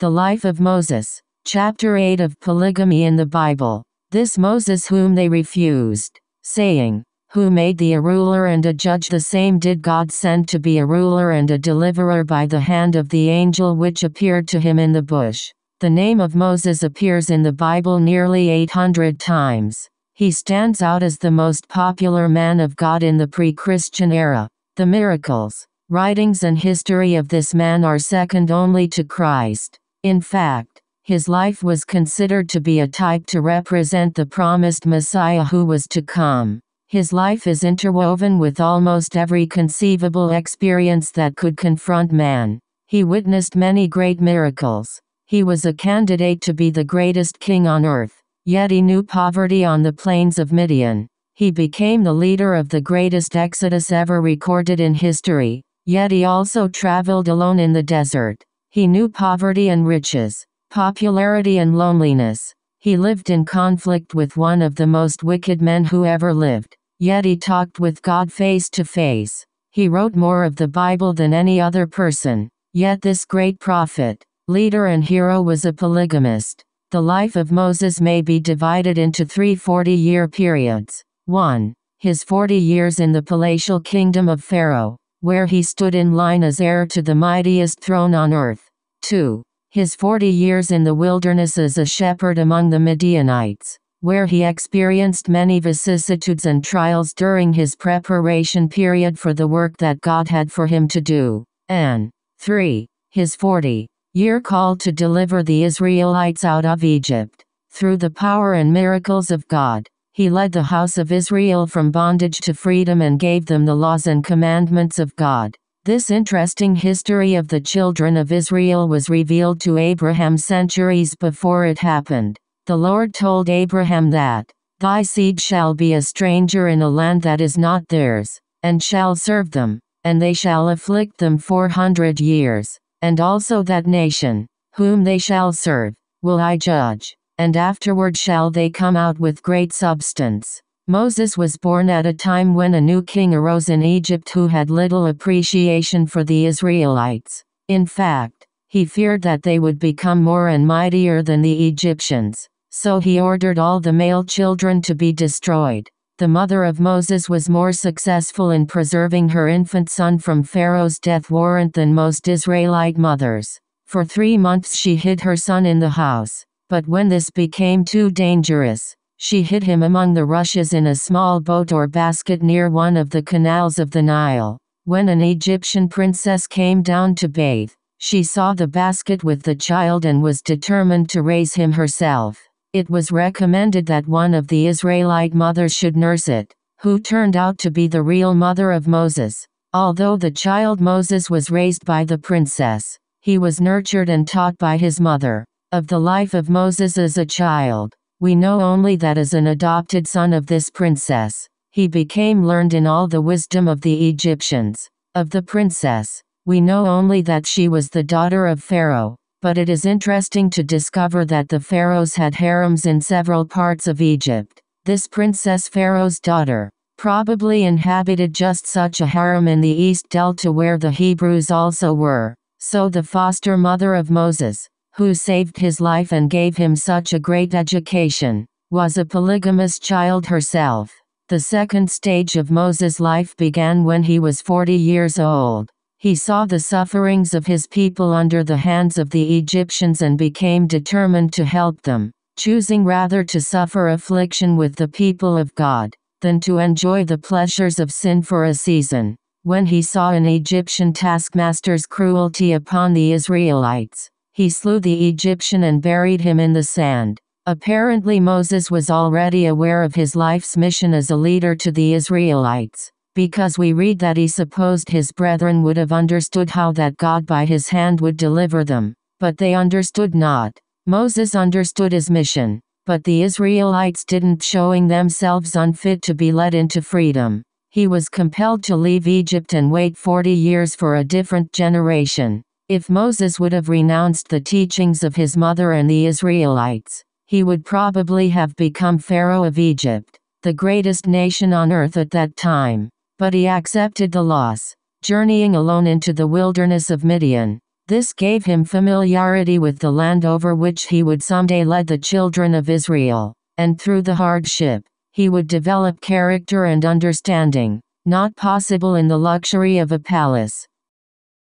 The Life of Moses. Chapter 8 of Polygamy in the Bible. This Moses whom they refused, saying, Who made thee a ruler and a judge the same did God send to be a ruler and a deliverer by the hand of the angel which appeared to him in the bush. The name of Moses appears in the Bible nearly 800 times. He stands out as the most popular man of God in the pre-Christian era. The miracles, writings and history of this man are second only to Christ. In fact, his life was considered to be a type to represent the promised Messiah who was to come. His life is interwoven with almost every conceivable experience that could confront man. He witnessed many great miracles. He was a candidate to be the greatest king on earth. Yet he knew poverty on the plains of Midian. He became the leader of the greatest exodus ever recorded in history. Yet he also traveled alone in the desert. He knew poverty and riches popularity and loneliness. He lived in conflict with one of the most wicked men who ever lived, yet he talked with God face to face. He wrote more of the Bible than any other person, yet this great prophet, leader and hero was a polygamist. The life of Moses may be divided into three 40 year periods. 1. His 40 years in the palatial kingdom of Pharaoh, where he stood in line as heir to the mightiest throne on earth. 2 his 40 years in the wilderness as a shepherd among the Midianites, where he experienced many vicissitudes and trials during his preparation period for the work that God had for him to do. And 3. His 40 year call to deliver the Israelites out of Egypt. Through the power and miracles of God, he led the house of Israel from bondage to freedom and gave them the laws and commandments of God. This interesting history of the children of Israel was revealed to Abraham centuries before it happened. The Lord told Abraham that, Thy seed shall be a stranger in a land that is not theirs, and shall serve them, and they shall afflict them four hundred years, and also that nation, whom they shall serve, will I judge, and afterward shall they come out with great substance. Moses was born at a time when a new king arose in Egypt who had little appreciation for the Israelites. In fact, he feared that they would become more and mightier than the Egyptians. So he ordered all the male children to be destroyed. The mother of Moses was more successful in preserving her infant son from Pharaoh's death warrant than most Israelite mothers. For three months she hid her son in the house. But when this became too dangerous, she hid him among the rushes in a small boat or basket near one of the canals of the Nile. When an Egyptian princess came down to bathe, she saw the basket with the child and was determined to raise him herself. It was recommended that one of the Israelite mothers should nurse it, who turned out to be the real mother of Moses. Although the child Moses was raised by the princess, he was nurtured and taught by his mother. Of the life of Moses as a child, we know only that as an adopted son of this princess, he became learned in all the wisdom of the Egyptians. Of the princess, we know only that she was the daughter of Pharaoh, but it is interesting to discover that the pharaohs had harems in several parts of Egypt. This princess Pharaoh's daughter, probably inhabited just such a harem in the East Delta where the Hebrews also were. So the foster mother of Moses, who saved his life and gave him such a great education, was a polygamous child herself. The second stage of Moses' life began when he was 40 years old. He saw the sufferings of his people under the hands of the Egyptians and became determined to help them, choosing rather to suffer affliction with the people of God, than to enjoy the pleasures of sin for a season. When he saw an Egyptian taskmaster's cruelty upon the Israelites, he slew the Egyptian and buried him in the sand. Apparently Moses was already aware of his life's mission as a leader to the Israelites, because we read that he supposed his brethren would have understood how that God by his hand would deliver them, but they understood not. Moses understood his mission, but the Israelites didn't showing themselves unfit to be led into freedom. He was compelled to leave Egypt and wait 40 years for a different generation. If Moses would have renounced the teachings of his mother and the Israelites, he would probably have become Pharaoh of Egypt, the greatest nation on earth at that time. But he accepted the loss, journeying alone into the wilderness of Midian. This gave him familiarity with the land over which he would someday lead the children of Israel, and through the hardship, he would develop character and understanding, not possible in the luxury of a palace.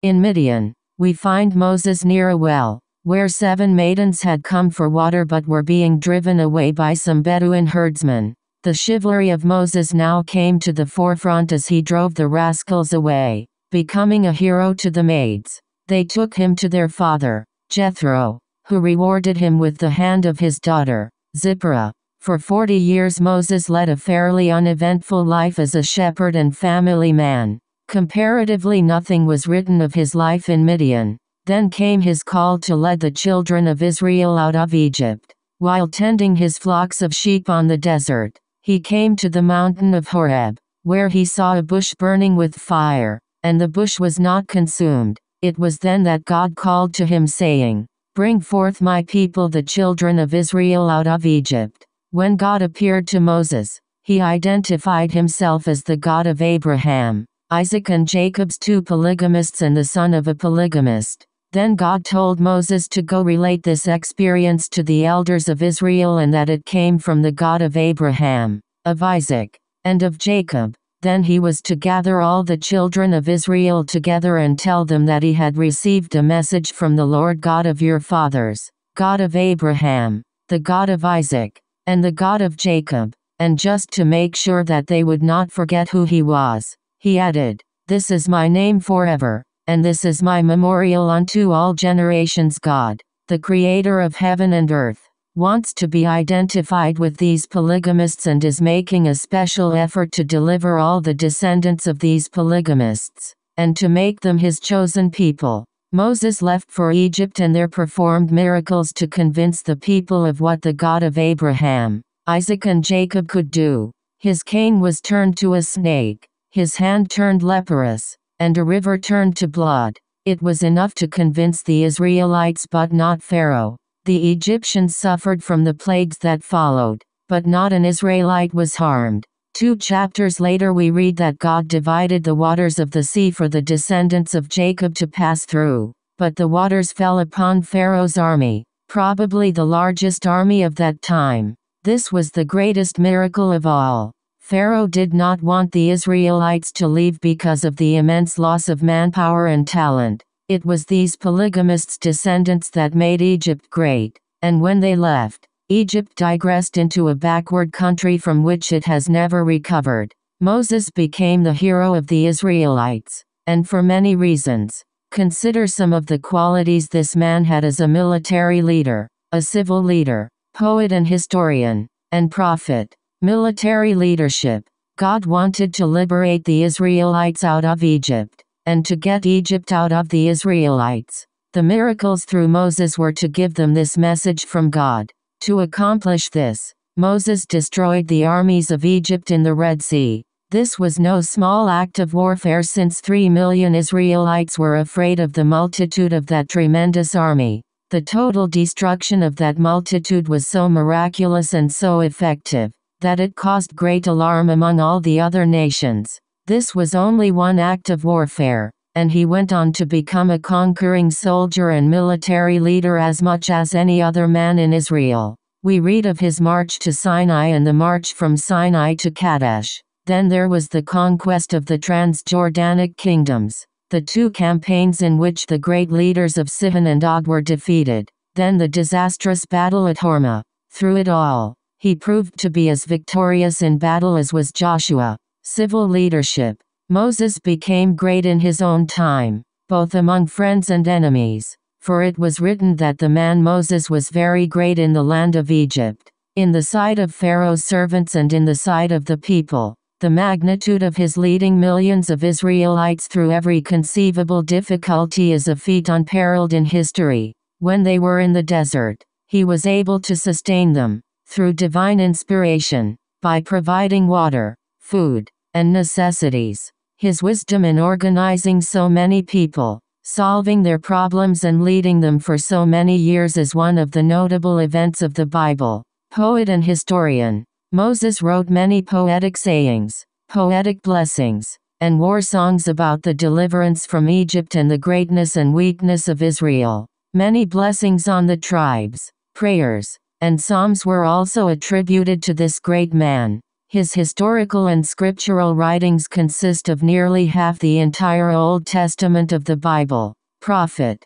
In Midian, we find Moses near a well, where seven maidens had come for water but were being driven away by some Bedouin herdsmen. The chivalry of Moses now came to the forefront as he drove the rascals away, becoming a hero to the maids. They took him to their father, Jethro, who rewarded him with the hand of his daughter, Zipporah. For forty years Moses led a fairly uneventful life as a shepherd and family man. Comparatively nothing was written of his life in Midian. Then came his call to lead the children of Israel out of Egypt. While tending his flocks of sheep on the desert, he came to the mountain of Horeb, where he saw a bush burning with fire, and the bush was not consumed. It was then that God called to him saying, Bring forth my people the children of Israel out of Egypt. When God appeared to Moses, he identified himself as the God of Abraham, Isaac and Jacob's two polygamists and the son of a polygamist. Then God told Moses to go relate this experience to the elders of Israel and that it came from the God of Abraham, of Isaac, and of Jacob. Then he was to gather all the children of Israel together and tell them that he had received a message from the Lord God of your fathers, God of Abraham, the God of Isaac, and the God of Jacob, and just to make sure that they would not forget who he was, he added, This is my name forever, and this is my memorial unto all generations God, the creator of heaven and earth, wants to be identified with these polygamists and is making a special effort to deliver all the descendants of these polygamists, and to make them his chosen people. Moses left for Egypt and there performed miracles to convince the people of what the God of Abraham, Isaac and Jacob could do. His cane was turned to a snake, his hand turned leprous, and a river turned to blood. It was enough to convince the Israelites but not Pharaoh. The Egyptians suffered from the plagues that followed, but not an Israelite was harmed. Two chapters later we read that God divided the waters of the sea for the descendants of Jacob to pass through. But the waters fell upon Pharaoh's army, probably the largest army of that time. This was the greatest miracle of all. Pharaoh did not want the Israelites to leave because of the immense loss of manpower and talent. It was these polygamists' descendants that made Egypt great, and when they left, Egypt digressed into a backward country from which it has never recovered. Moses became the hero of the Israelites, and for many reasons. Consider some of the qualities this man had as a military leader, a civil leader, poet and historian, and prophet. Military leadership. God wanted to liberate the Israelites out of Egypt, and to get Egypt out of the Israelites. The miracles through Moses were to give them this message from God. To accomplish this, Moses destroyed the armies of Egypt in the Red Sea. This was no small act of warfare since three million Israelites were afraid of the multitude of that tremendous army. The total destruction of that multitude was so miraculous and so effective, that it caused great alarm among all the other nations. This was only one act of warfare, and he went on to become a conquering soldier and military leader as much as any other man in Israel. We read of his march to Sinai and the march from Sinai to Kadesh. Then there was the conquest of the Transjordanic kingdoms, the two campaigns in which the great leaders of Sihon and Og were defeated, then the disastrous battle at Hormah. Through it all, he proved to be as victorious in battle as was Joshua. Civil leadership, Moses became great in his own time, both among friends and enemies, for it was written that the man Moses was very great in the land of Egypt, in the sight of Pharaoh's servants and in the sight of the people. The magnitude of his leading millions of Israelites through every conceivable difficulty is a feat unparalleled in history. When they were in the desert, he was able to sustain them, through divine inspiration, by providing water, food, and necessities. His wisdom in organizing so many people, solving their problems and leading them for so many years is one of the notable events of the Bible. Poet and historian, Moses wrote many poetic sayings, poetic blessings, and war songs about the deliverance from Egypt and the greatness and weakness of Israel. Many blessings on the tribes, prayers, and psalms were also attributed to this great man. His historical and scriptural writings consist of nearly half the entire Old Testament of the Bible. Prophet.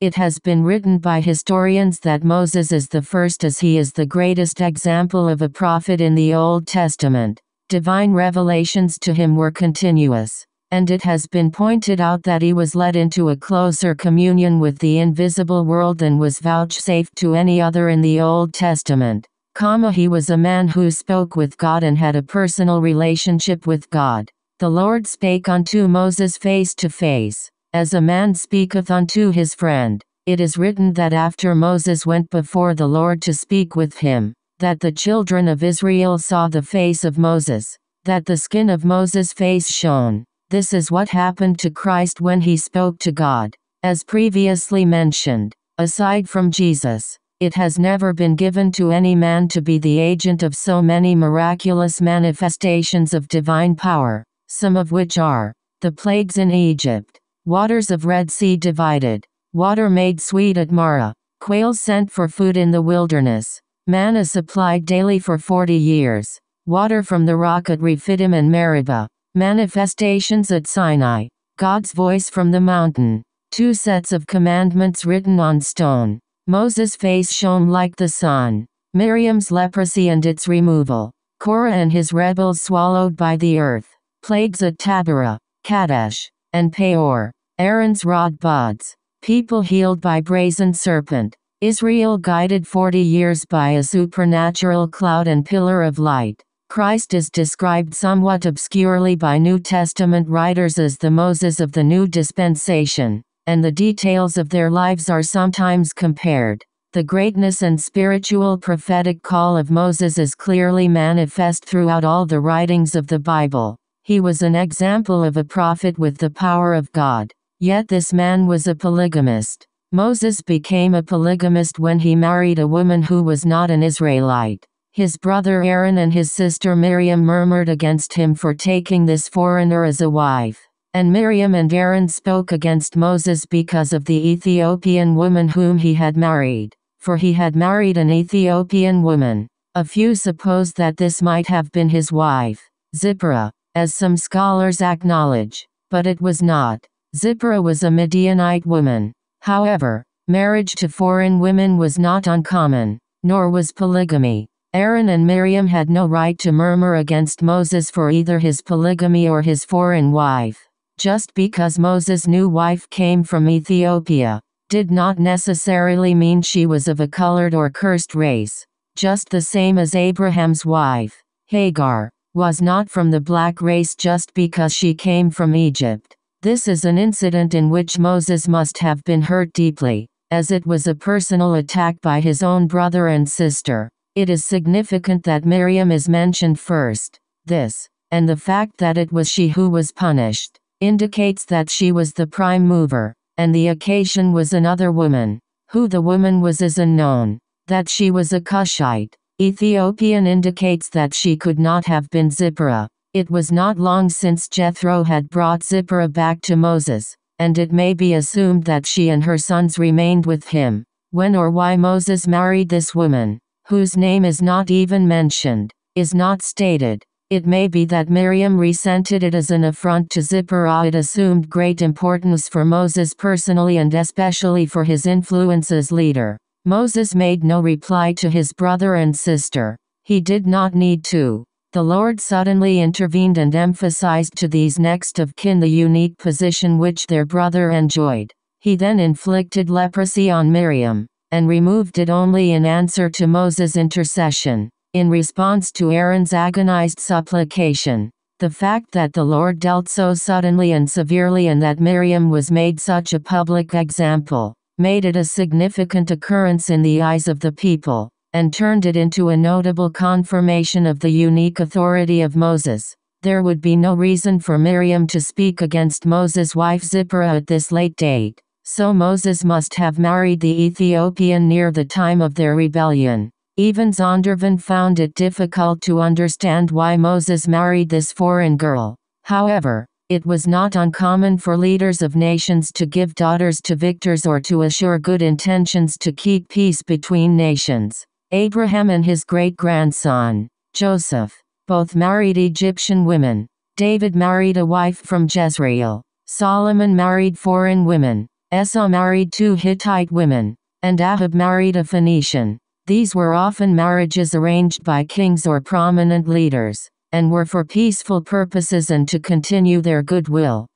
It has been written by historians that Moses is the first as he is the greatest example of a prophet in the Old Testament. Divine revelations to him were continuous and it has been pointed out that he was led into a closer communion with the invisible world than was vouchsafed to any other in the Old Testament. Comma, he was a man who spoke with God and had a personal relationship with God. The Lord spake unto Moses face to face, as a man speaketh unto his friend. It is written that after Moses went before the Lord to speak with him, that the children of Israel saw the face of Moses, that the skin of Moses' face shone, this is what happened to Christ when he spoke to God. As previously mentioned, aside from Jesus, it has never been given to any man to be the agent of so many miraculous manifestations of divine power, some of which are the plagues in Egypt, waters of Red Sea divided, water made sweet at Marah, quails sent for food in the wilderness, manna supplied daily for forty years, water from the rock at Rephidim and Meribah, Manifestations at Sinai. God's voice from the mountain. Two sets of commandments written on stone. Moses' face shone like the sun. Miriam's leprosy and its removal. Korah and his rebels swallowed by the earth. Plagues at Taberah, Kadesh, and Peor. Aaron's rod buds. People healed by brazen serpent. Israel guided 40 years by a supernatural cloud and pillar of light. Christ is described somewhat obscurely by New Testament writers as the Moses of the New Dispensation, and the details of their lives are sometimes compared. The greatness and spiritual prophetic call of Moses is clearly manifest throughout all the writings of the Bible. He was an example of a prophet with the power of God. Yet this man was a polygamist. Moses became a polygamist when he married a woman who was not an Israelite. His brother Aaron and his sister Miriam murmured against him for taking this foreigner as a wife. And Miriam and Aaron spoke against Moses because of the Ethiopian woman whom he had married, for he had married an Ethiopian woman. A few suppose that this might have been his wife, Zipporah, as some scholars acknowledge, but it was not. Zipporah was a Midianite woman. However, marriage to foreign women was not uncommon, nor was polygamy. Aaron and Miriam had no right to murmur against Moses for either his polygamy or his foreign wife. Just because Moses' new wife came from Ethiopia, did not necessarily mean she was of a colored or cursed race. Just the same as Abraham's wife, Hagar, was not from the black race just because she came from Egypt. This is an incident in which Moses must have been hurt deeply, as it was a personal attack by his own brother and sister. It is significant that Miriam is mentioned first. This, and the fact that it was she who was punished, indicates that she was the prime mover, and the occasion was another woman. Who the woman was is unknown. That she was a Cushite, Ethiopian indicates that she could not have been Zipporah. It was not long since Jethro had brought Zipporah back to Moses, and it may be assumed that she and her sons remained with him. When or why Moses married this woman, whose name is not even mentioned, is not stated. It may be that Miriam resented it as an affront to Zipporah. It assumed great importance for Moses personally and especially for his influence as leader. Moses made no reply to his brother and sister. He did not need to. The Lord suddenly intervened and emphasized to these next of kin the unique position which their brother enjoyed. He then inflicted leprosy on Miriam and removed it only in answer to Moses' intercession. In response to Aaron's agonized supplication, the fact that the Lord dealt so suddenly and severely and that Miriam was made such a public example, made it a significant occurrence in the eyes of the people, and turned it into a notable confirmation of the unique authority of Moses. There would be no reason for Miriam to speak against Moses' wife Zipporah at this late date. So Moses must have married the Ethiopian near the time of their rebellion. Even Zondervan found it difficult to understand why Moses married this foreign girl. However, it was not uncommon for leaders of nations to give daughters to victors or to assure good intentions to keep peace between nations. Abraham and his great-grandson, Joseph, both married Egyptian women. David married a wife from Jezreel. Solomon married foreign women. Esau married two Hittite women. And Ahab married a Phoenician. These were often marriages arranged by kings or prominent leaders and were for peaceful purposes and to continue their goodwill.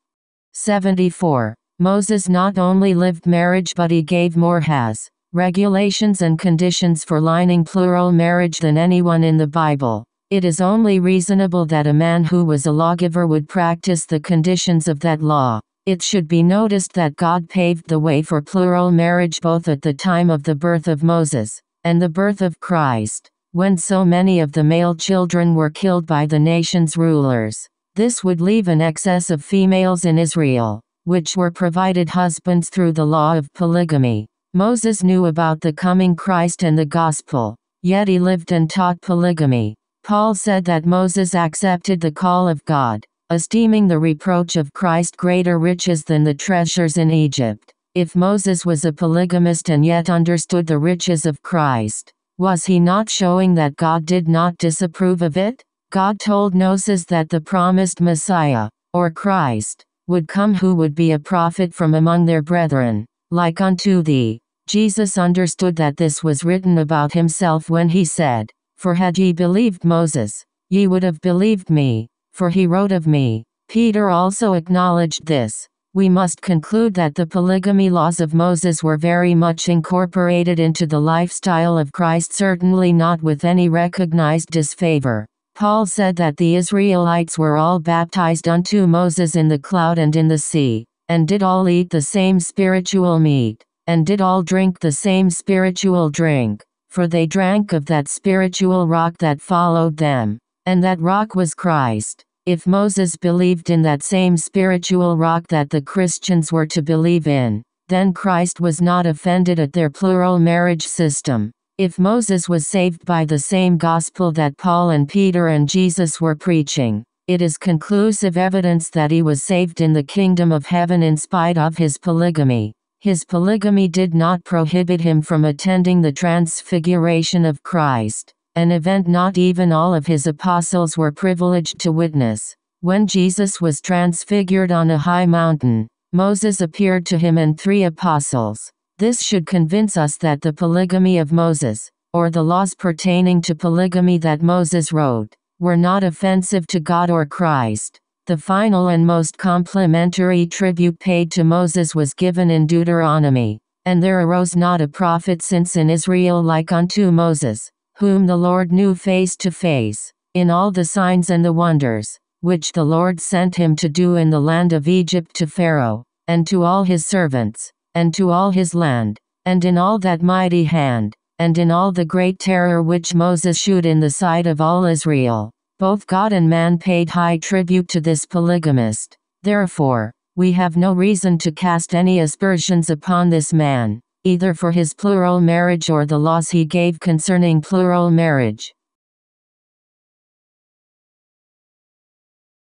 74. Moses not only lived marriage but he gave more has regulations and conditions for lining plural marriage than anyone in the Bible. It is only reasonable that a man who was a lawgiver would practice the conditions of that law. It should be noticed that God paved the way for plural marriage both at the time of the birth of Moses and the birth of Christ when so many of the male children were killed by the nation's rulers. This would leave an excess of females in Israel, which were provided husbands through the law of polygamy. Moses knew about the coming Christ and the gospel, yet he lived and taught polygamy. Paul said that Moses accepted the call of God, esteeming the reproach of Christ greater riches than the treasures in Egypt. If Moses was a polygamist and yet understood the riches of Christ, was he not showing that God did not disapprove of it? God told Moses that the promised Messiah, or Christ, would come who would be a prophet from among their brethren, like unto thee. Jesus understood that this was written about himself when he said, For had ye believed Moses, ye would have believed me, for he wrote of me. Peter also acknowledged this, we must conclude that the polygamy laws of Moses were very much incorporated into the lifestyle of Christ certainly not with any recognized disfavor. Paul said that the Israelites were all baptized unto Moses in the cloud and in the sea, and did all eat the same spiritual meat, and did all drink the same spiritual drink, for they drank of that spiritual rock that followed them, and that rock was Christ. If Moses believed in that same spiritual rock that the Christians were to believe in, then Christ was not offended at their plural marriage system. If Moses was saved by the same gospel that Paul and Peter and Jesus were preaching, it is conclusive evidence that he was saved in the kingdom of heaven in spite of his polygamy. His polygamy did not prohibit him from attending the transfiguration of Christ an event not even all of his apostles were privileged to witness. When Jesus was transfigured on a high mountain, Moses appeared to him and three apostles. This should convince us that the polygamy of Moses, or the laws pertaining to polygamy that Moses wrote, were not offensive to God or Christ. The final and most complimentary tribute paid to Moses was given in Deuteronomy. And there arose not a prophet since in Israel like unto Moses, whom the Lord knew face to face, in all the signs and the wonders, which the Lord sent him to do in the land of Egypt to Pharaoh, and to all his servants, and to all his land, and in all that mighty hand, and in all the great terror which Moses shewed in the sight of all Israel. Both God and man paid high tribute to this polygamist. Therefore, we have no reason to cast any aspersions upon this man either for his plural marriage or the laws he gave concerning plural marriage.